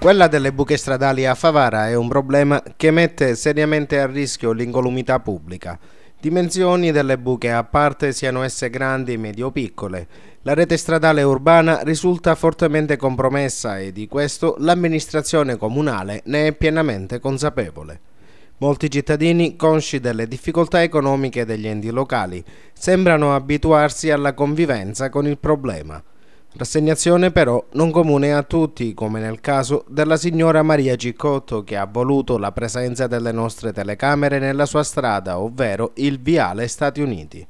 Quella delle buche stradali a Favara è un problema che mette seriamente a rischio l'incolumità pubblica. Dimensioni delle buche a parte siano esse grandi, medio o piccole. La rete stradale urbana risulta fortemente compromessa e di questo l'amministrazione comunale ne è pienamente consapevole. Molti cittadini, consci delle difficoltà economiche degli enti locali, sembrano abituarsi alla convivenza con il problema. Rassegnazione però non comune a tutti, come nel caso della signora Maria Ciccotto che ha voluto la presenza delle nostre telecamere nella sua strada, ovvero il Viale Stati Uniti.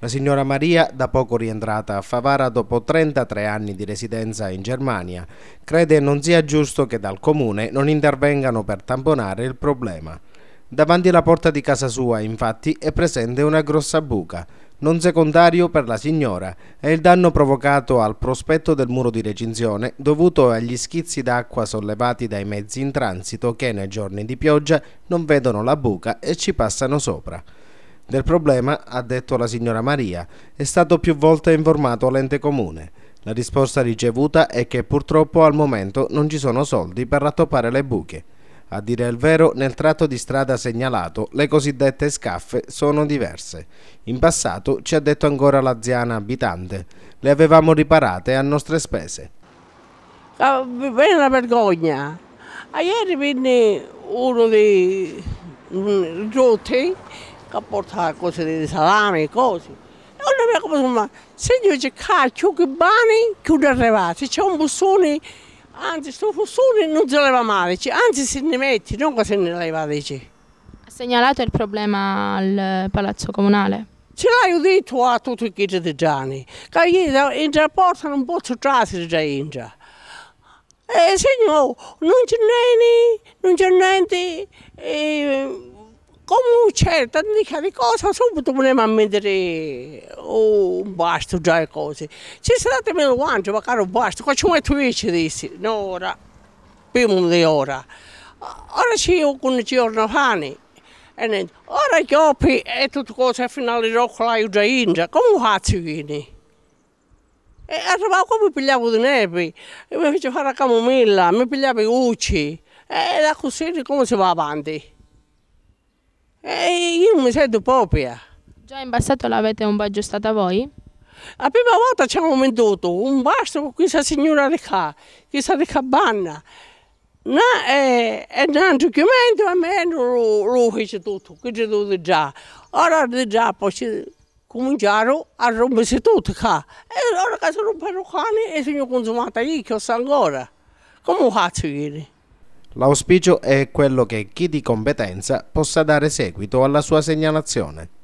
La signora Maria, da poco rientrata a Favara dopo 33 anni di residenza in Germania, crede non sia giusto che dal comune non intervengano per tamponare il problema. Davanti alla porta di casa sua, infatti, è presente una grossa buca, non secondario per la signora, è il danno provocato al prospetto del muro di recinzione dovuto agli schizzi d'acqua sollevati dai mezzi in transito che nei giorni di pioggia non vedono la buca e ci passano sopra. Del problema, ha detto la signora Maria, è stato più volte informato l'ente comune. La risposta ricevuta è che purtroppo al momento non ci sono soldi per rattoppare le buche. A dire il vero, nel tratto di strada segnalato, le cosiddette scaffe sono diverse. In passato, ci ha detto ancora l'anziana abitante, le avevamo riparate a nostre spese. Ah, È una vergogna. Ah, Ieri venne uno dei mm, rotti che portava cose di salame e cose. E uno mi ha ma se io dice cacchio che bani non arrivati, c'è un bustone, anzi sto bustone non si leva male, anzi se ne metti, non se ne leva dice. Ha segnalato il problema al Palazzo Comunale? Ce l'hai detto a tutti i cristiani, che io in rapporto non posso trasire già in già. Eh, signor, non c'è niente, non c'è niente, come c'è tanta di cose, subito vogliamo a mettere oh, un basto già e cose. Ci state meno guancio, ma caro basto, qua ci metto invece disse, no ora, prima di ora. Ora c'è un giorno fa, e niente. ora ho e tutte cose fino alle rocce già in già, come faccio io? E arrivavo qua mi pigliavo di neve, mi facevo fare la camomilla, mi pigliavo i ucci, e da così come si va avanti. E io mi sento propria. Già in passato l'avete un po' aggiustata voi? La prima volta ci abbiamo venduto un basto con questa signora di qua, questa di cabana. No, e, e un documento a me lo, fece tutto, che c'è tutto già. Ora già poi ci cominciarono a rompersi tutto qua. E ora che si rompono qua e sono consumata io che so ancora. Come faccio io? L'auspicio è quello che chi di competenza possa dare seguito alla sua segnalazione.